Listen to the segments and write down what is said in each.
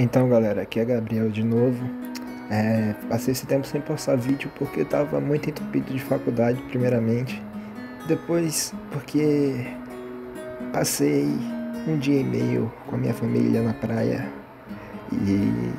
Então galera, aqui é Gabriel de novo. É, passei esse tempo sem postar vídeo porque estava muito entupido de faculdade, primeiramente. Depois porque passei um dia e meio com a minha família na praia e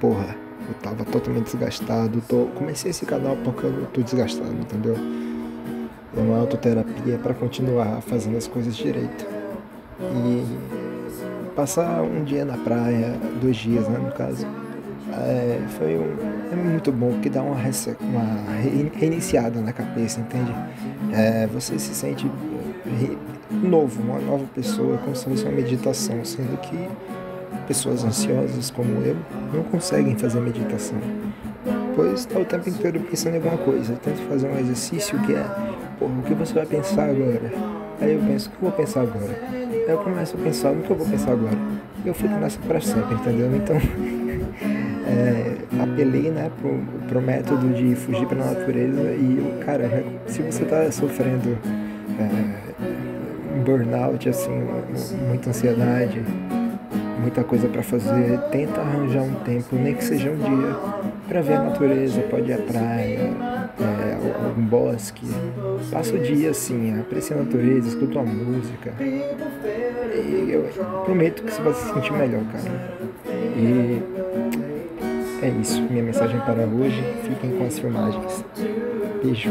porra, eu tava totalmente desgastado. Tô, comecei esse canal porque eu tô desgastado, entendeu? É uma autoterapia para continuar fazendo as coisas direito. E passar um dia na praia, dois dias, né, no caso, é, foi um, é muito bom porque dá uma, uma reiniciada na cabeça, entende? É, você se sente novo, uma nova pessoa, como se fosse uma meditação, sendo que pessoas ansiosas como eu não conseguem fazer meditação, pois está o tempo inteiro pensando em alguma coisa. Tento fazer um exercício que é, porra, o que você vai pensar agora? Aí eu penso, o que eu vou pensar agora? eu começo a pensar no que eu vou pensar agora. Eu fico nessa para sempre, entendeu? Então, é, apelei né, pro, pro método de fugir para a natureza e, cara, né, se você está sofrendo é, um burnout, assim, muita ansiedade, muita coisa para fazer, tenta arranjar um tempo, nem que seja um dia, para ver a natureza, pode ir à praia, é, algum bosque. Passa o dia assim, aprecia a natureza, escuta uma música. E eu prometo que você vai se sentir melhor, cara. E é isso. Minha mensagem para hoje. Fiquem com as filmagens. Beijo.